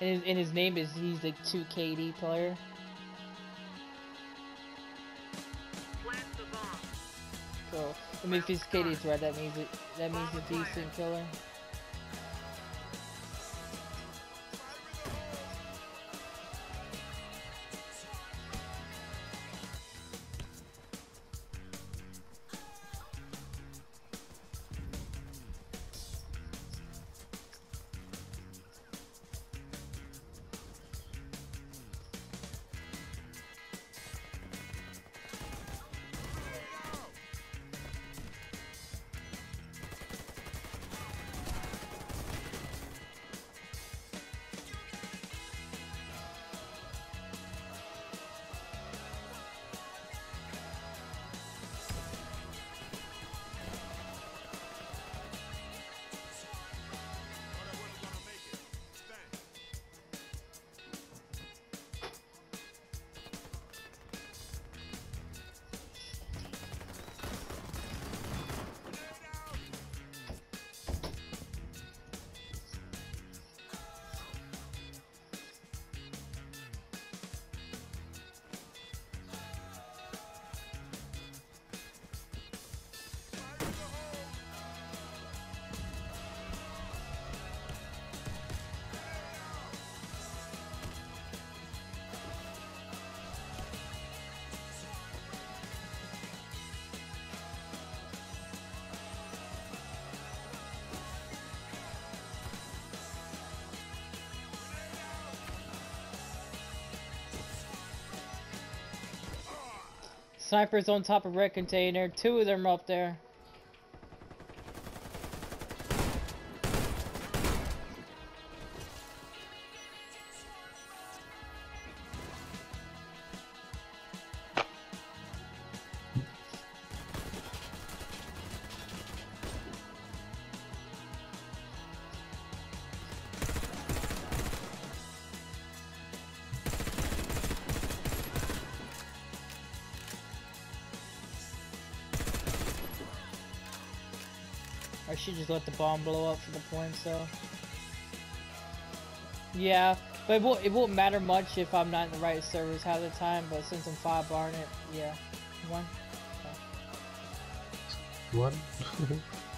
And his, and his name is he's a two KD player. So I mean, if he's KD right, that means it. That means a decent killer. Snipers on top of red container. Two of them up there. I should just let the bomb blow up for the points though. Yeah, but it won't, it won't matter much if I'm not in the right servers half the time, but since I'm 5 barring it, yeah. One. One.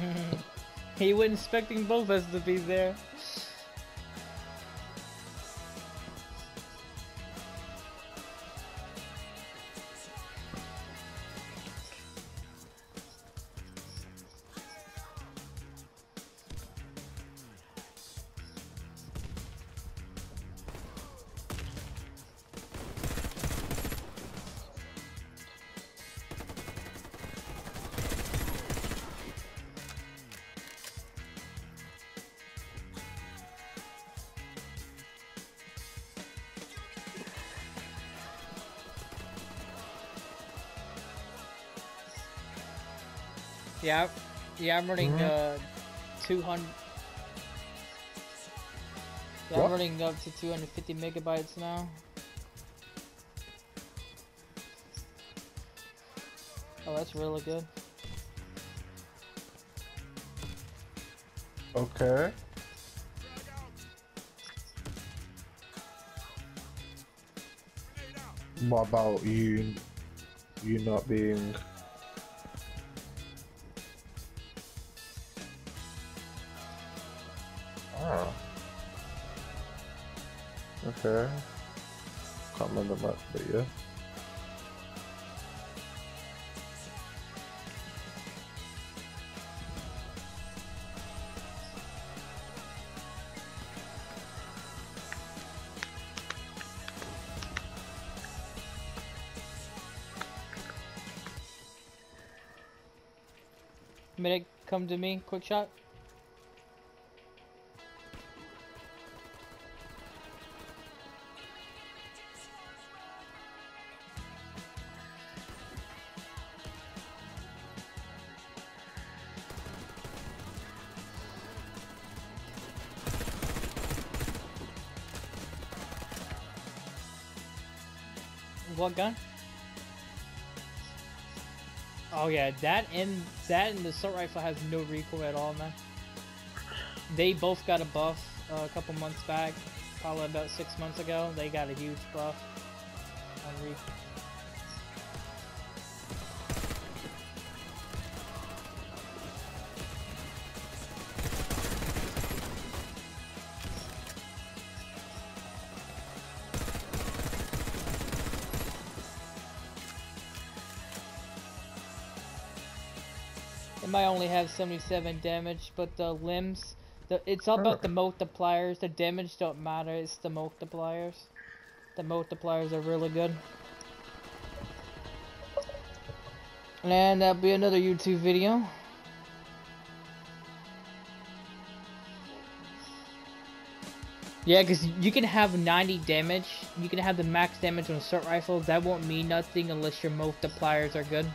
he wasn't expecting both of us to be there. Yeah, yeah, I'm running Mhm. uh, 200. Yeah, I'm running up to 250 megabytes now. Oh, that's really good. Okay. What about you? You not being. Ah. Okay. Can't remember much, but yeah. Medic come to me, quick shot. What gun? Oh yeah, that and that and the assault rifle has no recoil at all, man. They both got a buff uh, a couple months back, probably about six months ago. They got a huge buff on recoil. It might only have 77 damage, but the limbs, the, it's all about the multipliers. The damage don't matter, it's the multipliers. The multipliers are really good. And that'll be another YouTube video. Yeah, because you can have 90 damage. You can have the max damage on assault rifle. That won't mean nothing unless your multipliers are good.